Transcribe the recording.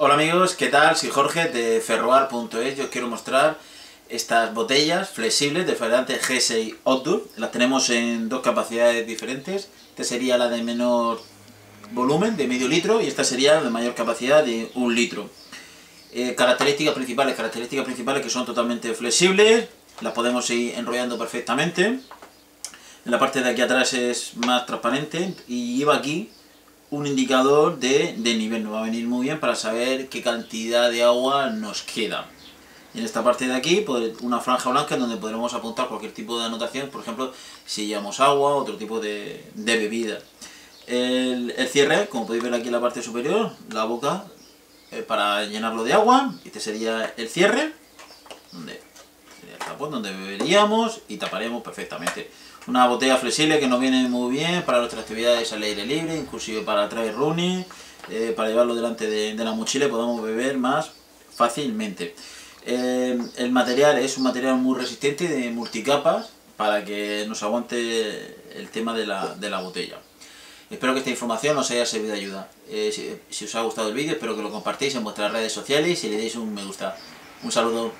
Hola amigos, ¿qué tal? Soy Jorge de ferroar.es. Yo os quiero mostrar estas botellas flexibles de fabricante G6 Outdoor. Las tenemos en dos capacidades diferentes. Esta sería la de menor volumen, de medio litro, y esta sería la de mayor capacidad, de un litro. Eh, características principales, características principales que son totalmente flexibles, las podemos ir enrollando perfectamente. En la parte de aquí atrás es más transparente y lleva aquí un indicador de, nivel, nos va a venir muy bien para saber qué cantidad de agua nos queda. En esta parte de aquí, pues, una franja blanca donde podremos apuntar cualquier tipo de anotación, por ejemplo, si llevamos agua, otro tipo de, bebida. El, cierre, como podéis ver aquí en la parte superior, la boca eh, para llenarlo de agua, este sería el cierre, donde beberíamos y taparemos perfectamente. Una botella flexible que nos viene muy bien para nuestras actividades al aire libre, inclusive para traer running, eh, para llevarlo delante de, la mochila y podamos beber más fácilmente. Eh, el material es un material muy resistente de multicapas para que nos aguante el tema de la, de la botella. Espero que esta información os haya servido de ayuda. Eh, si, si, os ha gustado el vídeo, espero que lo compartáis en vuestras redes sociales y le deis un me gusta. Un saludo.